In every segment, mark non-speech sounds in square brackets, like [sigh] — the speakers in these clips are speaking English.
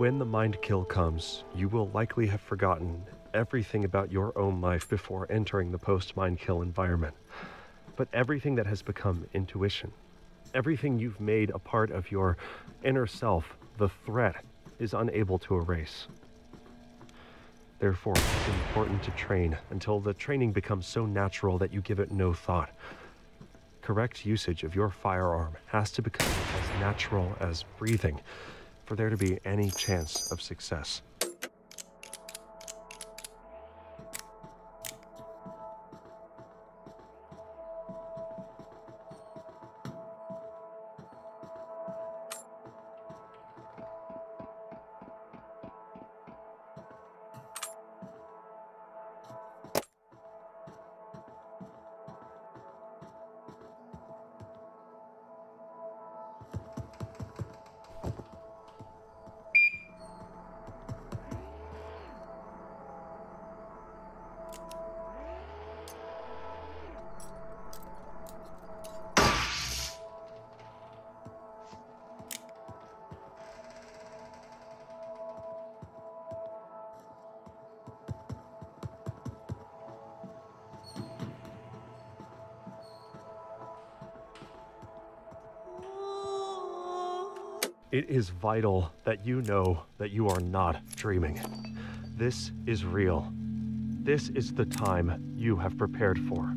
When the mind kill comes, you will likely have forgotten everything about your own life before entering the post mind kill environment. But everything that has become intuition, everything you've made a part of your inner self, the threat, is unable to erase. Therefore, it's important to train until the training becomes so natural that you give it no thought. Correct usage of your firearm has to become as natural as breathing for there to be any chance of success. It is vital that you know that you are not dreaming. This is real. This is the time you have prepared for.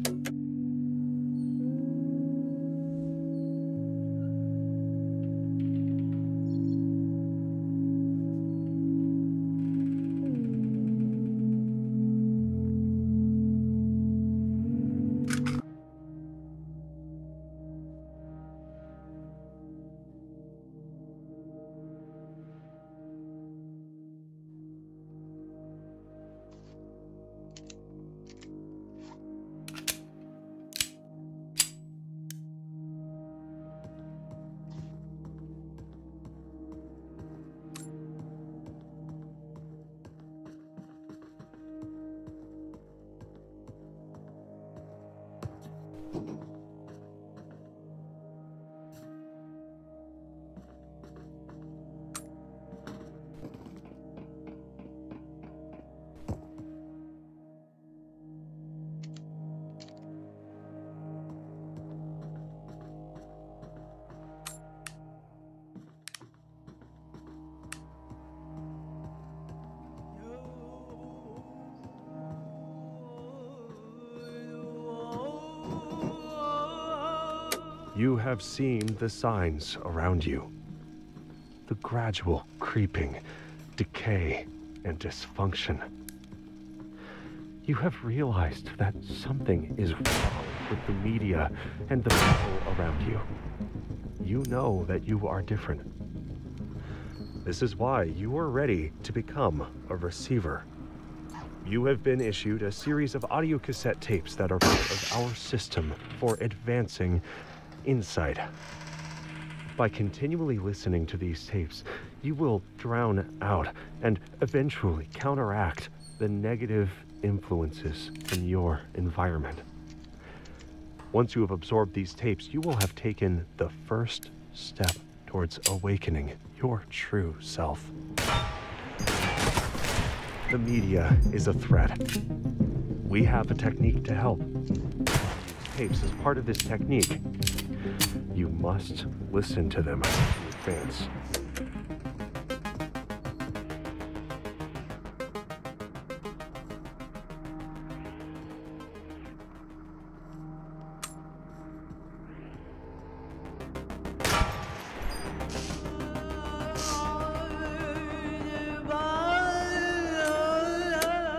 You have seen the signs around you. The gradual creeping, decay, and dysfunction. You have realized that something is wrong with the media and the people around you. You know that you are different. This is why you are ready to become a receiver. You have been issued a series of audio cassette tapes that are part of our system for advancing insight. By continually listening to these tapes, you will drown out and eventually counteract the negative influences in your environment. Once you have absorbed these tapes, you will have taken the first step towards awakening your true self. The media is a threat. We have a technique to help. Tapes as part of this technique. You must listen to them in advance.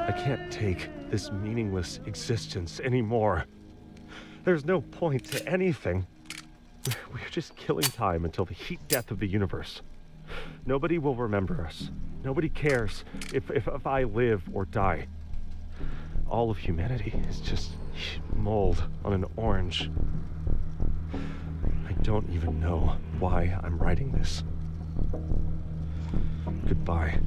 I can't take this meaningless existence anymore. There's no point to anything. [laughs] We're just killing time until the heat death of the universe. Nobody will remember us. Nobody cares if, if, if I live or die. All of humanity is just mold on an orange. I don't even know why I'm writing this. Goodbye.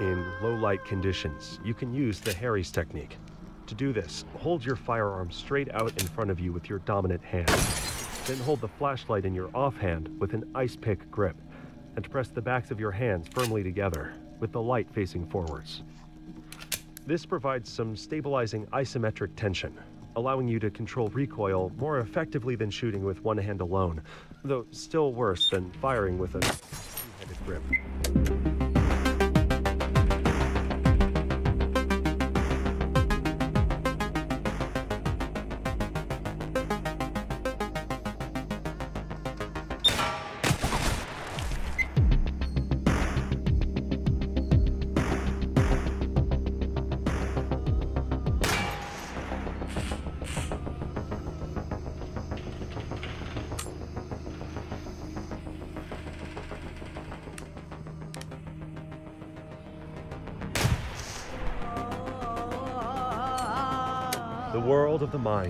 In low light conditions, you can use the Harries technique. To do this, hold your firearm straight out in front of you with your dominant hand. Then hold the flashlight in your offhand with an ice pick grip, and press the backs of your hands firmly together, with the light facing forwards. This provides some stabilizing isometric tension, allowing you to control recoil more effectively than shooting with one hand alone, though still worse than firing with a two-handed grip.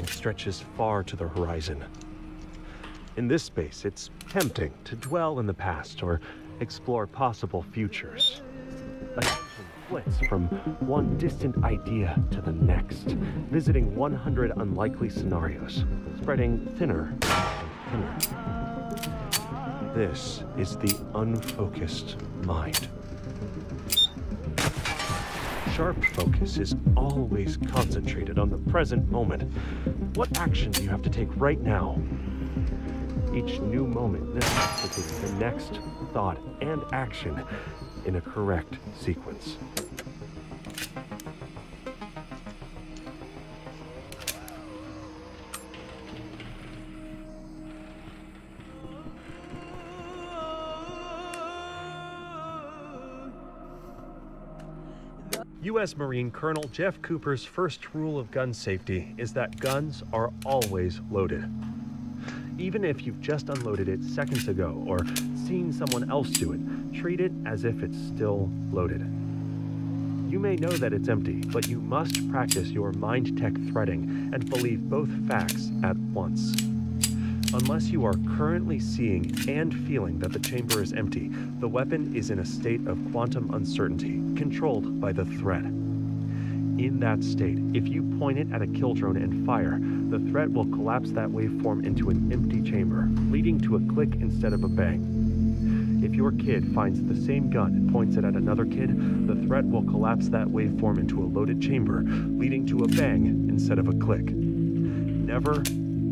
Stretches far to the horizon. In this space, it's tempting to dwell in the past or explore possible futures. Attention flits from one distant idea to the next, visiting 100 unlikely scenarios, spreading thinner and thinner. This is the unfocused mind sharp focus is always concentrated on the present moment. What action do you have to take right now? Each new moment necessitates the next thought and action in a correct sequence. U.S. Marine Colonel Jeff Cooper's first rule of gun safety is that guns are always loaded. Even if you've just unloaded it seconds ago or seen someone else do it, treat it as if it's still loaded. You may know that it's empty, but you must practice your mind tech threading and believe both facts at once. Unless you are currently seeing and feeling that the chamber is empty, the weapon is in a state of quantum uncertainty, controlled by the threat. In that state, if you point it at a kill drone and fire, the threat will collapse that waveform into an empty chamber, leading to a click instead of a bang. If your kid finds the same gun and points it at another kid, the threat will collapse that waveform into a loaded chamber, leading to a bang instead of a click. Never,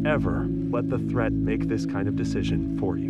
ever let the threat make this kind of decision for you.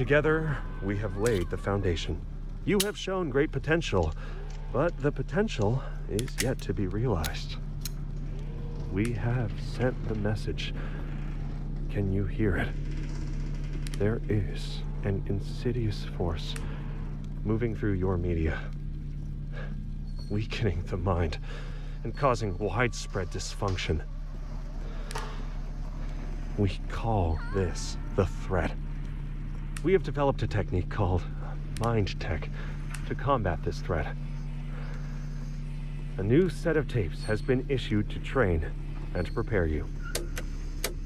Together, we have laid the foundation. You have shown great potential, but the potential is yet to be realized. We have sent the message. Can you hear it? There is an insidious force moving through your media, weakening the mind and causing widespread dysfunction. We call this the threat. We have developed a technique called Mind Tech to combat this threat. A new set of tapes has been issued to train and prepare you.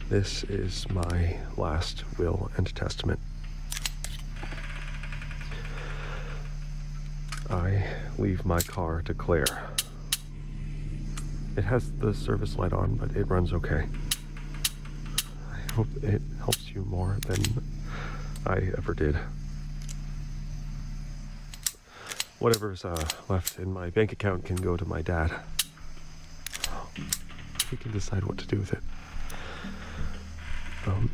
This is my last will and testament. I leave my car to Claire. It has the service light on, but it runs okay. I hope it helps you more than I ever did. Whatever's uh, left in my bank account can go to my dad. He can decide what to do with it. Um,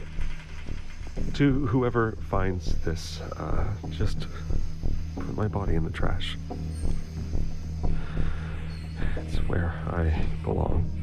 to whoever finds this, uh, just put my body in the trash. It's where I belong.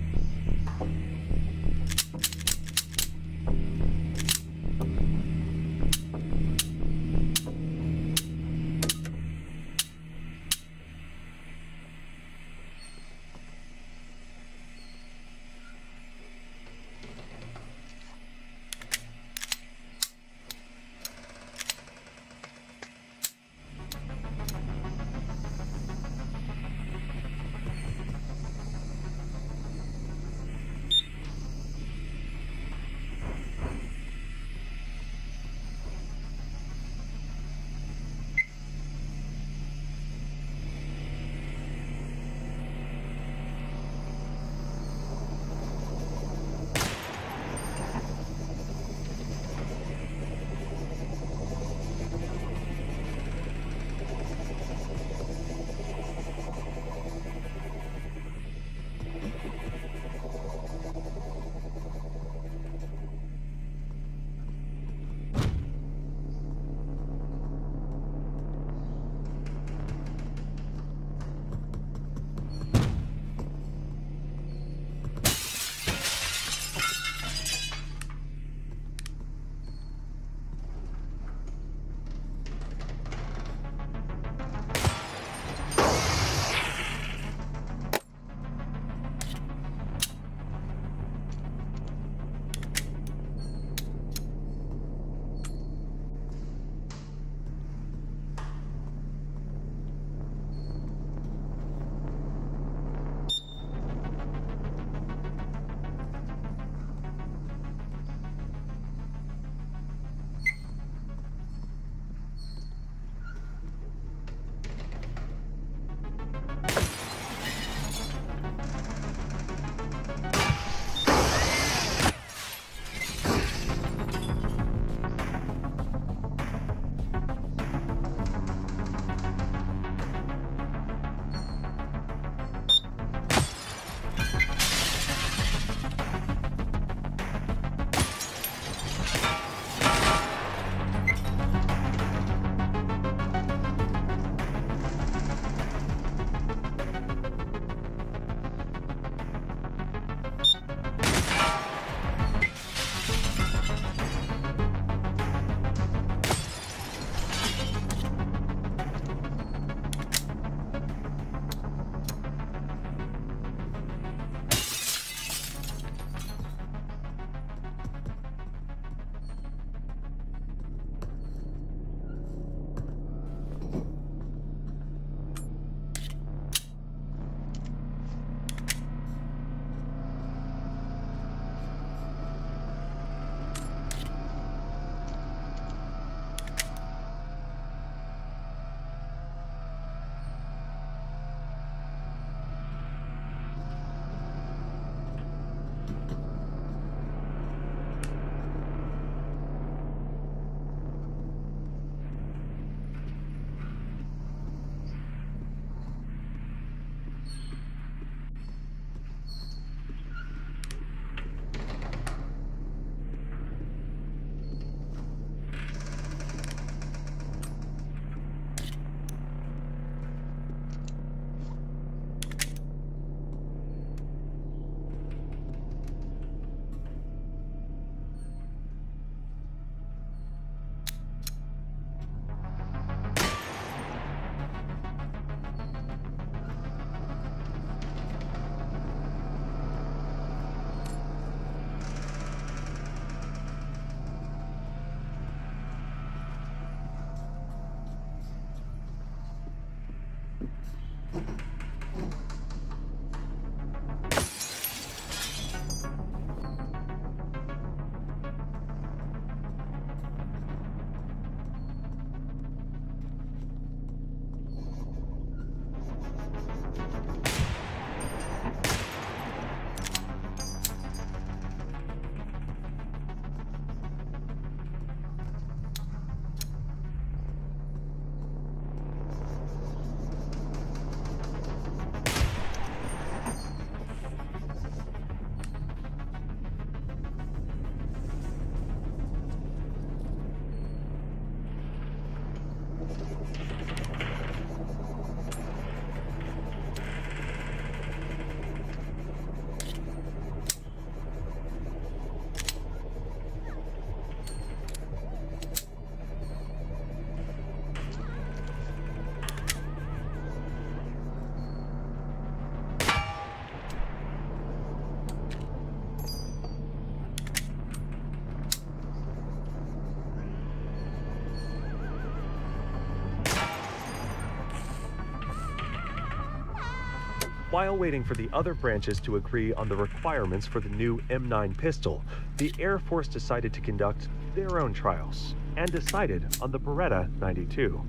While waiting for the other branches to agree on the requirements for the new M9 pistol, the Air Force decided to conduct their own trials and decided on the Beretta 92.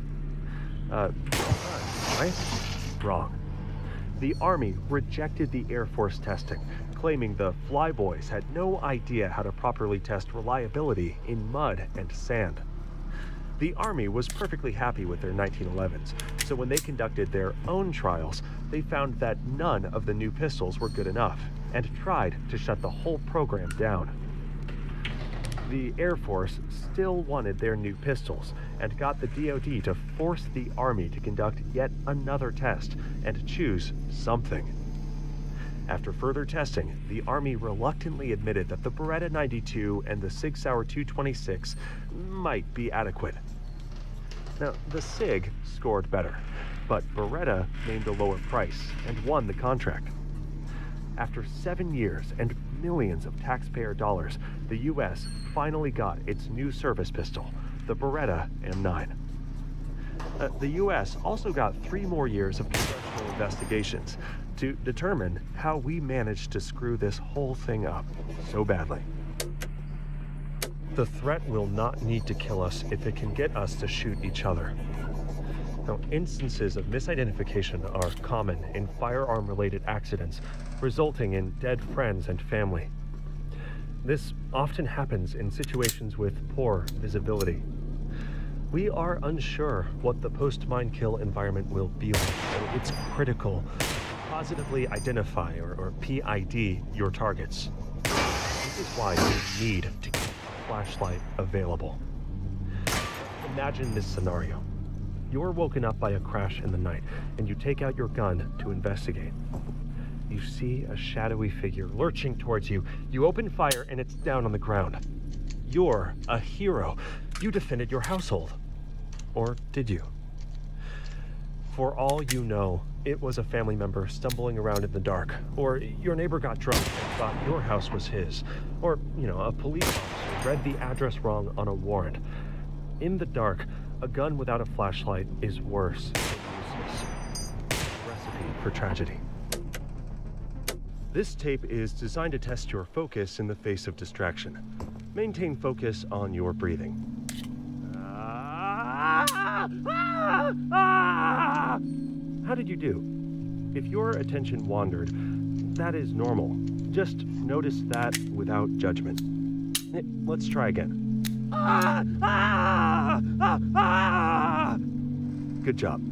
Uh, right? Wrong. The Army rejected the Air Force testing, claiming the Flyboys had no idea how to properly test reliability in mud and sand. The Army was perfectly happy with their 1911s, so when they conducted their own trials, they found that none of the new pistols were good enough and tried to shut the whole program down. The Air Force still wanted their new pistols and got the DoD to force the Army to conduct yet another test and choose something. After further testing, the Army reluctantly admitted that the Beretta 92 and the Sig Sauer 226 might be adequate. Now, the SIG scored better, but Beretta named a lower price and won the contract. After seven years and millions of taxpayer dollars, the U.S. finally got its new service pistol, the Beretta M9. Uh, the U.S. also got three more years of congressional investigations to determine how we managed to screw this whole thing up so badly. The threat will not need to kill us if it can get us to shoot each other. Now, instances of misidentification are common in firearm related accidents, resulting in dead friends and family. This often happens in situations with poor visibility. We are unsure what the post mind kill environment will be like, so it's critical positively identify or, or PID your targets. This is why you need to keep a flashlight available. Imagine this scenario. You're woken up by a crash in the night, and you take out your gun to investigate. You see a shadowy figure lurching towards you. You open fire, and it's down on the ground. You're a hero. You defended your household. Or did you? For all you know, it was a family member stumbling around in the dark, or your neighbor got drunk and thought your house was his, or, you know, a police officer read the address wrong on a warrant. In the dark, a gun without a flashlight is worse recipe for tragedy. This tape is designed to test your focus in the face of distraction. Maintain focus on your breathing. Ah! Ah! How did you do? If your attention wandered, that is normal. Just notice that without judgment. Let's try again. Ah! Good job.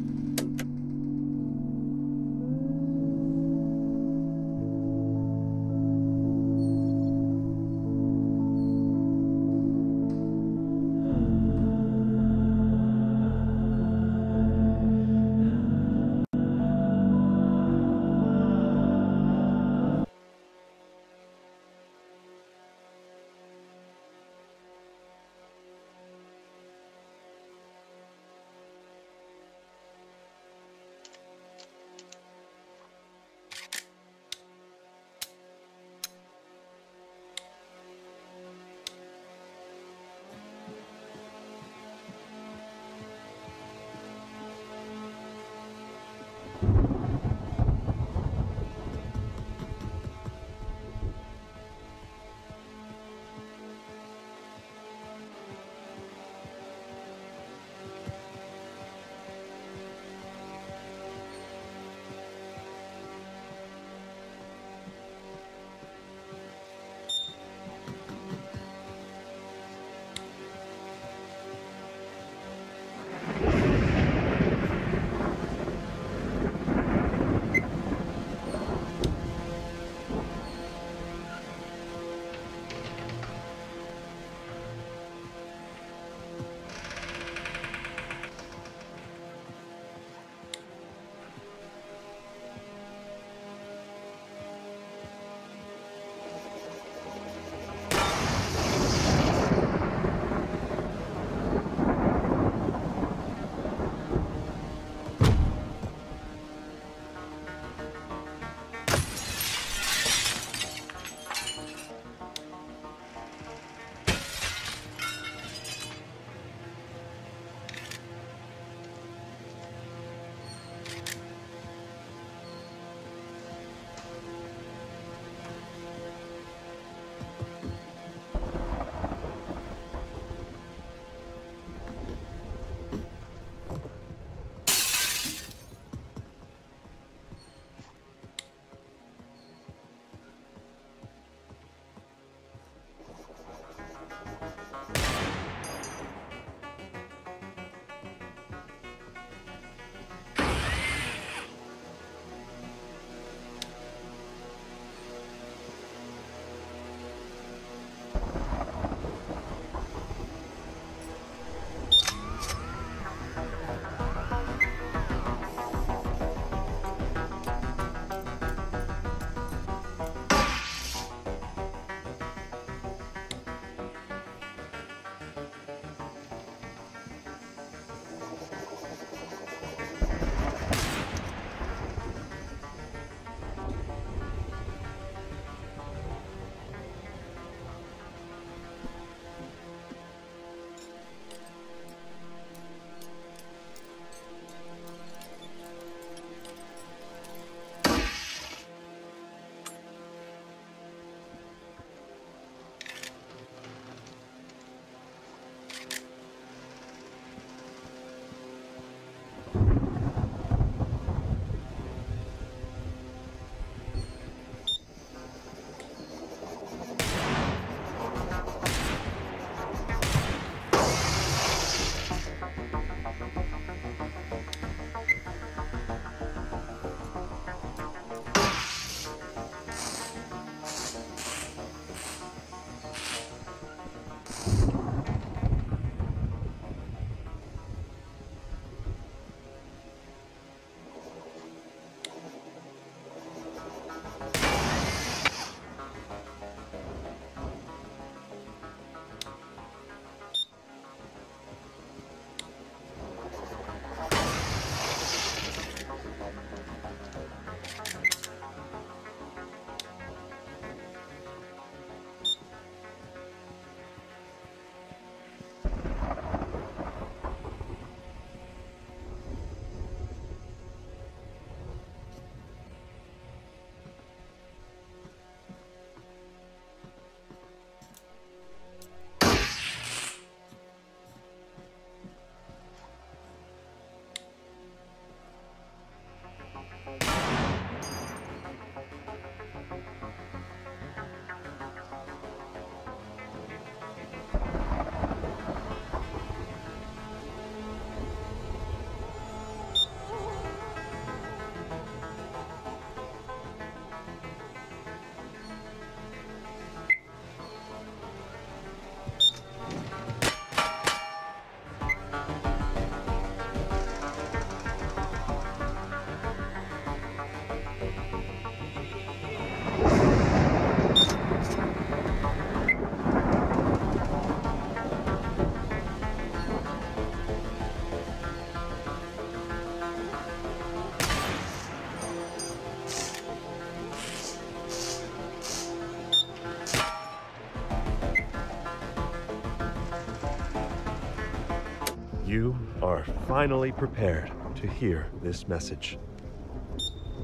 Finally prepared to hear this message.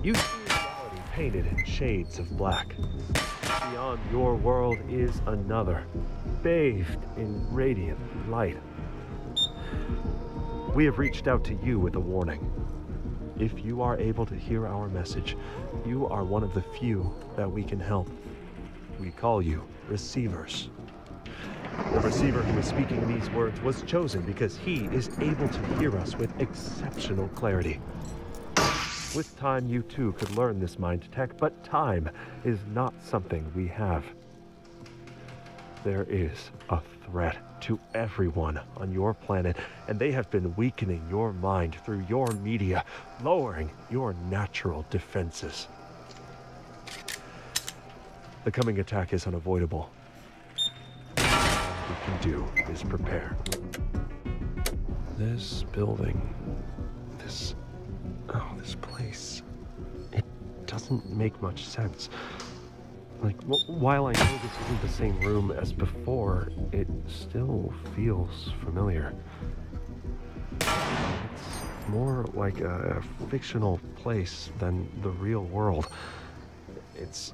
You see reality painted in shades of black. Beyond your world is another, bathed in radiant light. We have reached out to you with a warning. If you are able to hear our message, you are one of the few that we can help. We call you receivers. The receiver who is speaking these words was chosen because he is able to hear us with exceptional clarity. With time, you too could learn this mind tech, but time is not something we have. There is a threat to everyone on your planet, and they have been weakening your mind through your media, lowering your natural defenses. The coming attack is unavoidable. Can do is prepare. This building, this Oh, this place. It doesn't make much sense. Like, while I know this isn't the same room as before, it still feels familiar. It's more like a fictional place than the real world. It's.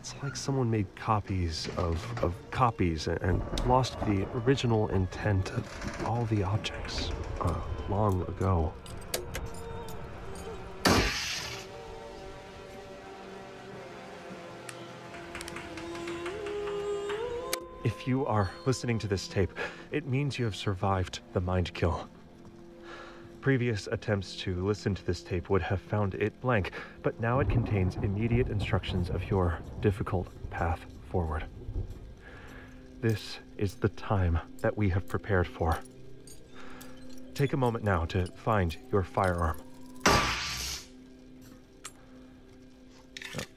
It's like someone made copies of, of copies and, and lost the original intent of all the objects uh, long ago. If you are listening to this tape, it means you have survived the mind kill. Previous attempts to listen to this tape would have found it blank, but now it contains immediate instructions of your difficult path forward. This is the time that we have prepared for. Take a moment now to find your firearm.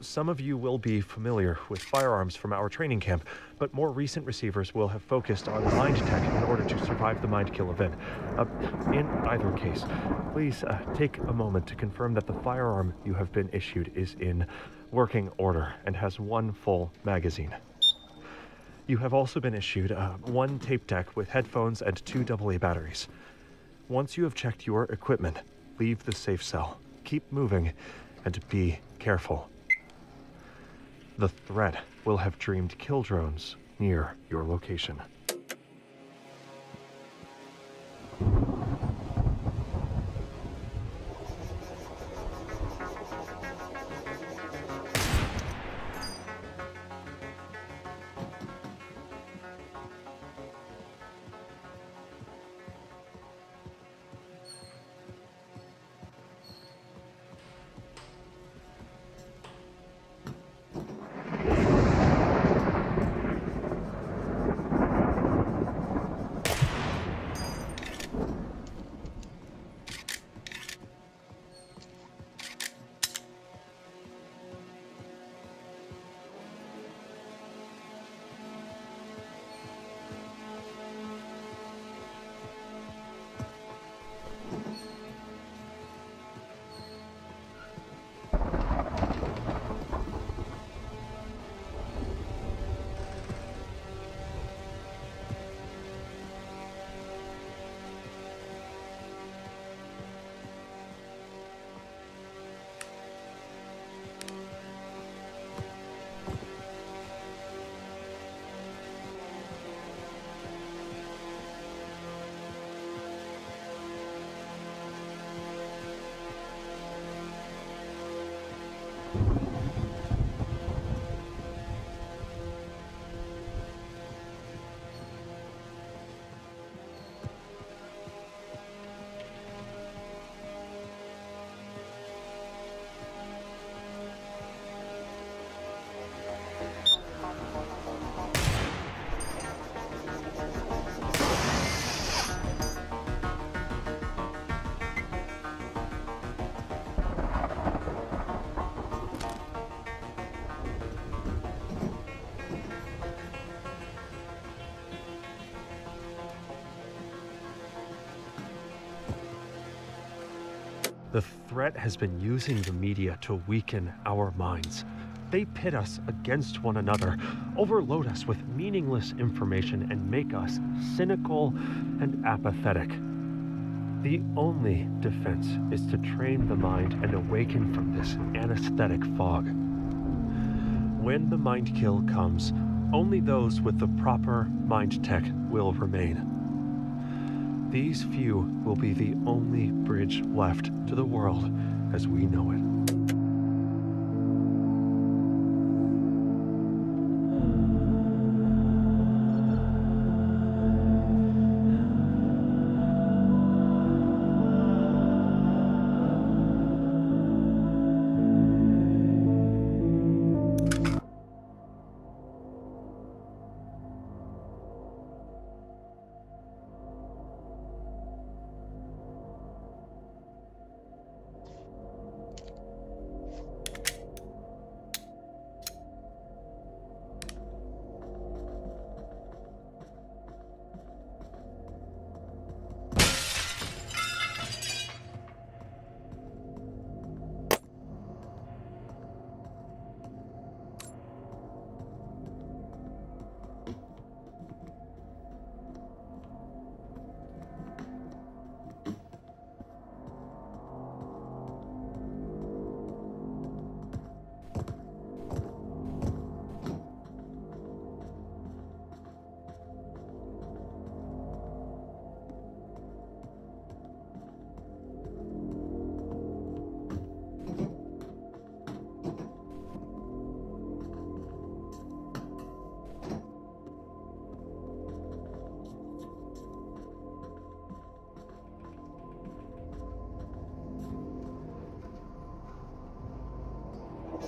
Some of you will be familiar with firearms from our training camp, but more recent receivers will have focused on mind tech in order to survive the mind kill event. Uh, in either case, please uh, take a moment to confirm that the firearm you have been issued is in working order and has one full magazine. You have also been issued uh, one tape deck with headphones and two AA batteries. Once you have checked your equipment, leave the safe cell, keep moving, and be careful. The threat will have dreamed kill drones near your location. The threat has been using the media to weaken our minds. They pit us against one another, overload us with meaningless information, and make us cynical and apathetic. The only defense is to train the mind and awaken from this anesthetic fog. When the mind kill comes, only those with the proper mind tech will remain. These few will be the only bridge left to the world as we know it.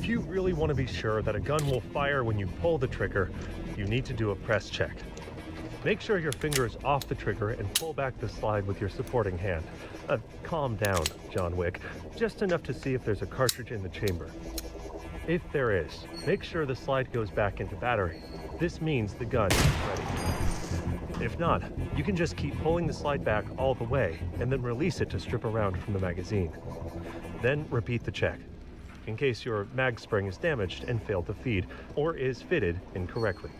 If you really want to be sure that a gun will fire when you pull the trigger, you need to do a press check. Make sure your finger is off the trigger and pull back the slide with your supporting hand. Uh, calm down, John Wick. Just enough to see if there's a cartridge in the chamber. If there is, make sure the slide goes back into battery. This means the gun is ready. If not, you can just keep pulling the slide back all the way and then release it to strip around from the magazine. Then repeat the check in case your mag spring is damaged and failed to feed or is fitted incorrectly.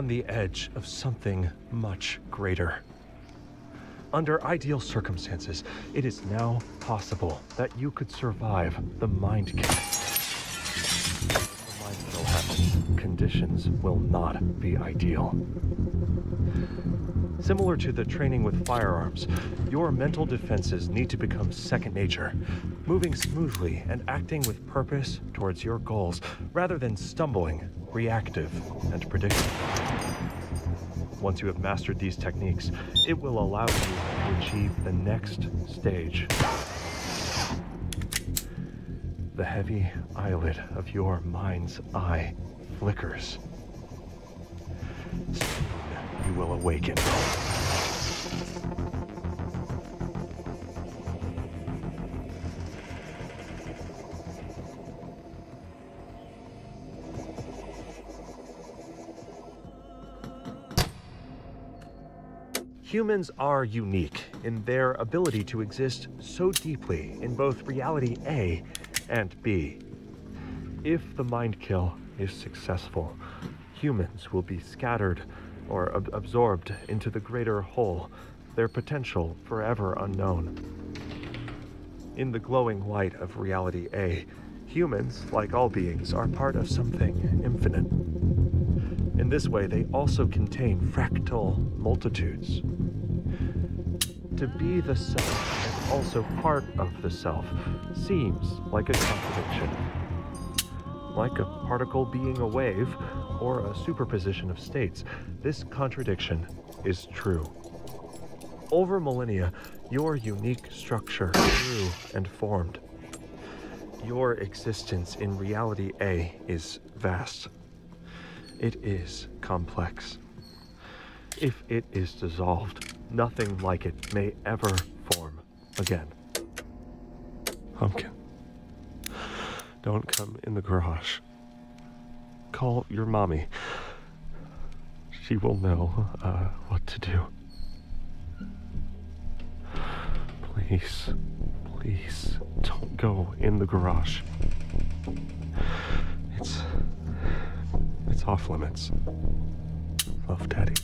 On the edge of something much greater. Under ideal circumstances, it is now possible that you could survive the mind kill. Mind happens, conditions will not be ideal. Similar to the training with firearms, your mental defenses need to become second nature, moving smoothly and acting with purpose towards your goals rather than stumbling, reactive, and predictable. Once you have mastered these techniques, it will allow you to achieve the next stage. The heavy eyelid of your mind's eye flickers. Soon you will awaken. Humans are unique in their ability to exist so deeply in both reality A and B. If the mind kill is successful, humans will be scattered or ab- absorbed into the greater whole, their potential forever unknown. In the glowing light of reality A, humans, like all beings, are part of something infinite. In this way, they also contain fractal multitudes. To be the self and also part of the self seems like a contradiction. Like a particle being a wave or a superposition of states, this contradiction is true. Over millennia, your unique structure grew and formed. Your existence in reality A is vast. It is complex. If it is dissolved, nothing like it may ever form again. Pumpkin, don't come in the garage. Call your mommy. She will know uh, what to do. Please, please, don't go in the garage. It's. It's off limits. Love, Daddy.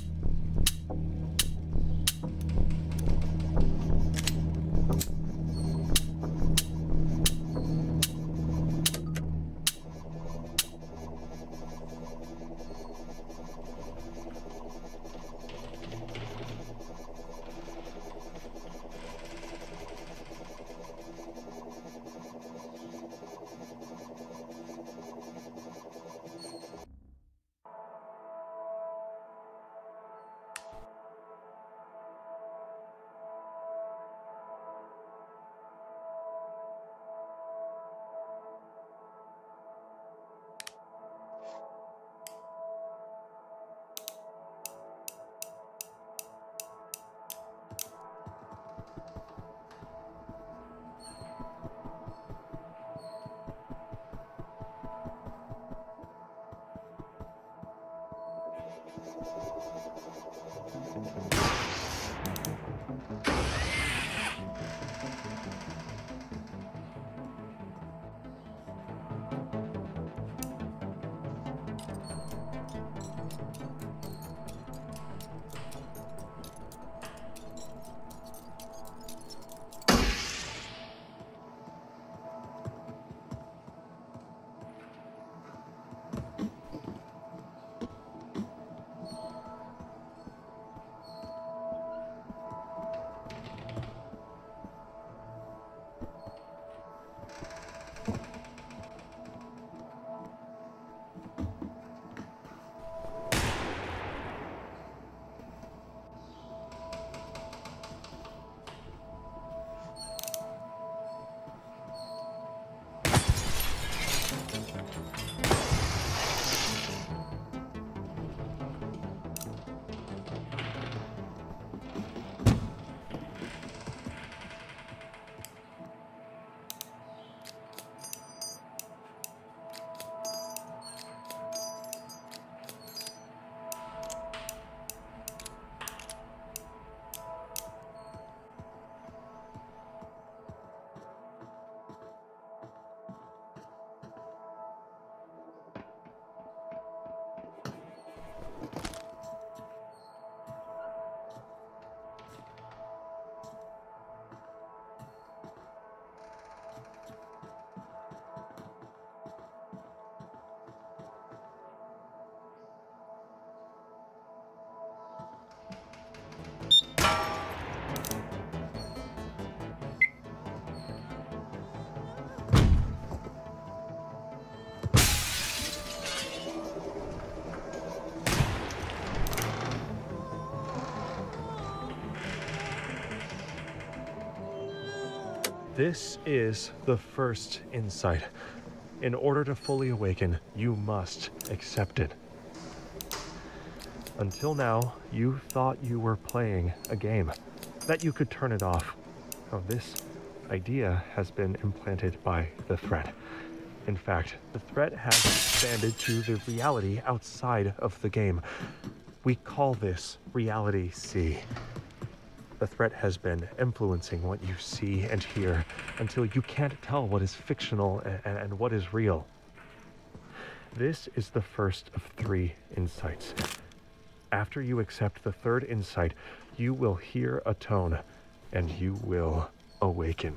This is the first insight. In order to fully awaken, you must accept it. Until now, you thought you were playing a game, that you could turn it off. Oh, this idea has been implanted by the threat. In fact, the threat has expanded to the reality outside of the game. We call this Reality C. The threat has been influencing what you see and hear until you can't tell what is fictional and, and what is real. This is the first of three insights. After you accept the third insight, you will hear a tone and you will awaken.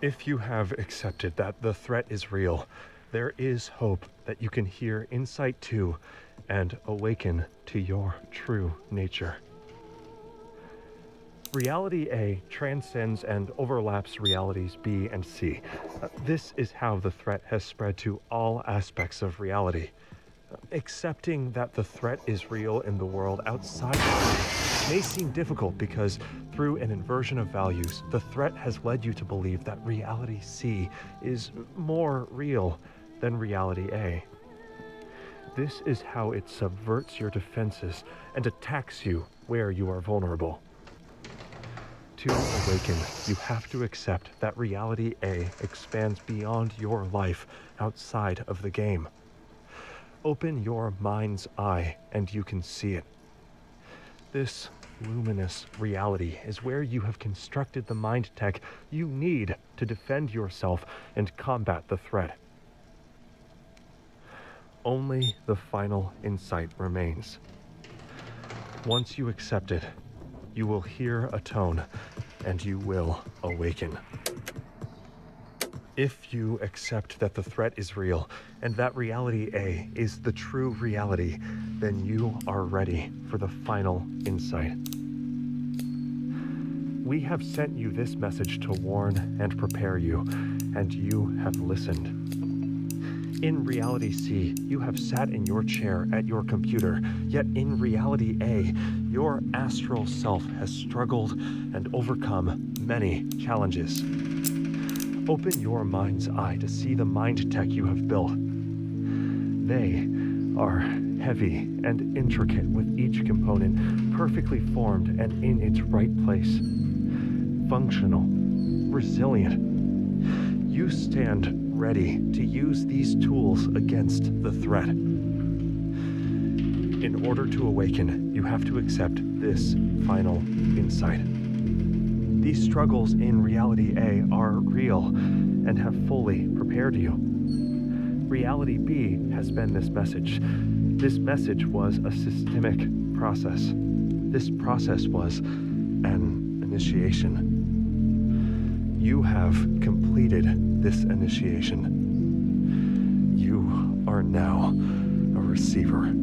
If you have accepted that the threat is real, there is hope that you can hear insight to and awaken two your true nature. Reality A transcends and overlaps realities B and C. Uh, this is how the threat has spread to all aspects of reality. Accepting that the threat is real in the world outside may seem difficult because, through an inversion of values, the threat has led you to believe that reality C is more real than reality A. This is how it subverts your defenses and attacks you where you are vulnerable. To awaken, you have to accept that reality A expands beyond your life outside of the game. Open your mind's eye and you can see it. This luminous reality is where you have constructed the mind tech you need to defend yourself and combat the threat. Only the final insight remains. Once you accept it, you will hear a tone and you will awaken. If you accept that the threat is real and that reality A is the true reality, then you are ready for the final insight. We have sent you this message to warn and prepare you, and you have listened. In reality C, you have sat in your chair at your computer, yet in reality A, your astral self has struggled and overcome many challenges. Open your mind's eye to see the mind tech you have built. They are heavy and intricate with each component perfectly formed and in its right place. Functional, resilient. You stand ready to use these tools against the threat. In order to awaken, you have to accept this final insight. These struggles in Reality A are real and have fully prepared you. Reality B has been this message. This message was a systemic process. This process was an initiation. You have completed this initiation. You are now a receiver.